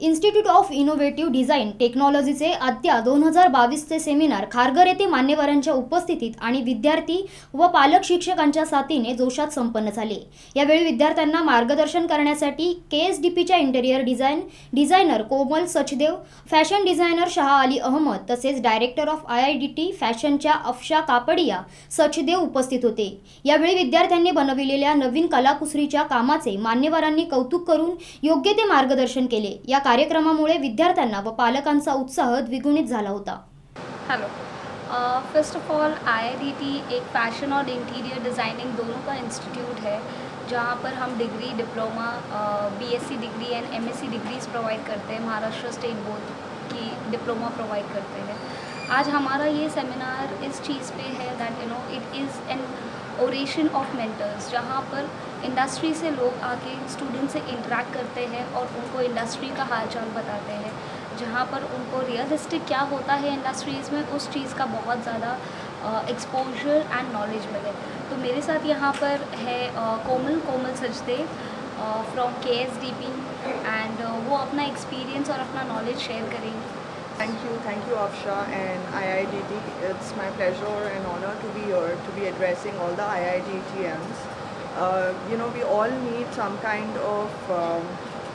Institute of innovative design टेक्नॉलॉजीचे आद्या दोन हजार बावीसचे सेमिनार खारघर येथे मान्यवरांच्या उपस्थितीत आणि विद्यार्थी व पालक शिक्षकांच्या साथीने जोशात संपन्न झाले. यावेळी विद्यार्थ्यांना मार्गदर्शन करण्यासाठी के एस डी पीच्या interior design designer Komal Sachdev fashion designer Shah Ali Ahmed तसेच director of I I D T फॅशनच्या Afsha Kapadia Sachdev उपस्थित होते. यावेळी विद्यार्थ्यांनी बनविलेल्या नवीन कलाकुसरीच्या कामाचे मान्यवरांनी कौतुक करून योग्य ते मार्गदर्शन केले. या कार्यक्रमामुळे विद्यार्थ्यांना व पालकांचा उत्साह द्विगुणित होता. Hello first of all IIDT एक फ़ैशन और इंटीरियर डिज़ाइनिंग दोनों का इंस्टीट्यूट है, जहाँ पर हम degree diploma BSc degree and MSc degrees provide करते हैं, महाराष्ट्र स्टेट बोर्ड की डिप्लोमा प्रोवाइड करते हैं। आज हमारा ये सेमिनार इस चीज़ पे है that you know it is an oration of mentors जहाँ पर इंडस्ट्री से लोग आके स्टूडेंट से इंटरेक्ट करते हैं और उनको इंडस्ट्री का हालचाल बताते हैं जहाँ पर उनको रियलिस्टिक क्या होता है इंडस्ट्रीज़ में उस चीज़ का बहुत ज़्यादा एक्सपोजर एंड नॉलेज मिले तो मेरे साथ यहाँ पर है Komal Komal Sachdev from K S D P and वो अपना एक्सपीरियंस और अपना नॉलेज शेयर करेंगे Thank you, thank you Afsha and IIDT. It's my pleasure and honor to be here to be addressing all the IIDTMs. Uh, you know, we all need some kind of um,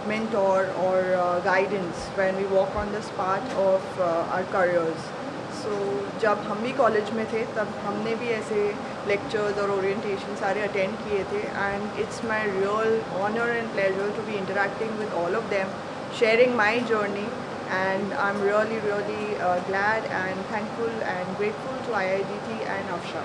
mentor or uh, guidance when we walk on this path of uh, our careers. So जब हम भी college में थे तब हमने भी ऐसे lectures और ओरिएंटेशन सारे अटेंड किए थे and it's my real honour and pleasure to be interacting with all of them sharing my journey and I'm really really uh, glad and thankful and grateful to IIDT and Afsha.